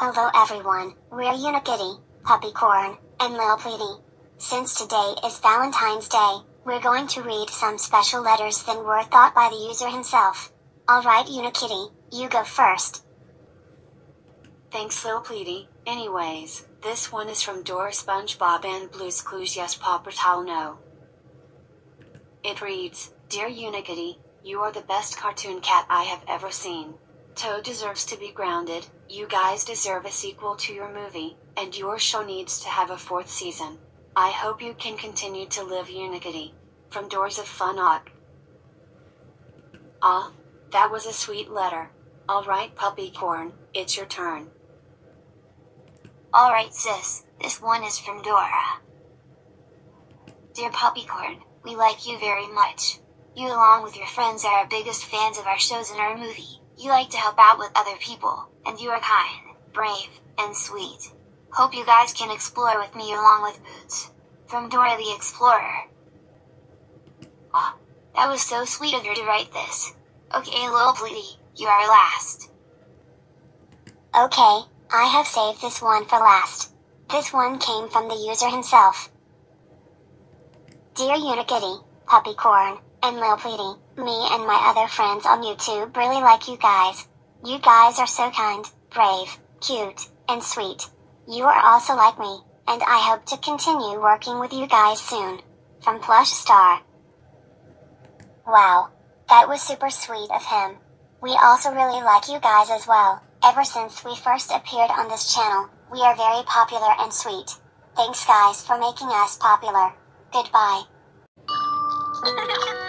Hello everyone, we're Unikitty, Puppycorn, and Lil Petey. Since today is Valentine's Day, we're going to read some special letters that were thought by the user himself. Alright Unikitty, you go first. Thanks Lil Petey. Anyways, this one is from Dora SpongeBob and Blue's Clues Yes Popper no. It reads, Dear Unikitty, you are the best cartoon cat I have ever seen. Toad deserves to be grounded, you guys deserve a sequel to your movie, and your show needs to have a fourth season. I hope you can continue to live Unikitty. From Doors of Fun Ock. Ah, that was a sweet letter. Alright Puppycorn, it's your turn. Alright sis, this one is from Dora. Dear Puppycorn, we like you very much. You along with your friends are our biggest fans of our shows and our movie. You like to help out with other people, and you are kind, brave, and sweet. Hope you guys can explore with me along with Boots. From Dora the Explorer. Aw, that was so sweet of her to write this. Okay, Lil Petey, you are last. Okay, I have saved this one for last. This one came from the user himself. Dear Unikitty, Puppycorn, and Lil Petey, me and my other friends on YouTube really like you guys. You guys are so kind, brave, cute, and sweet. You are also like me, and I hope to continue working with you guys soon. From Plush Star. Wow. That was super sweet of him. We also really like you guys as well. Ever since we first appeared on this channel, we are very popular and sweet. Thanks guys for making us popular. Goodbye.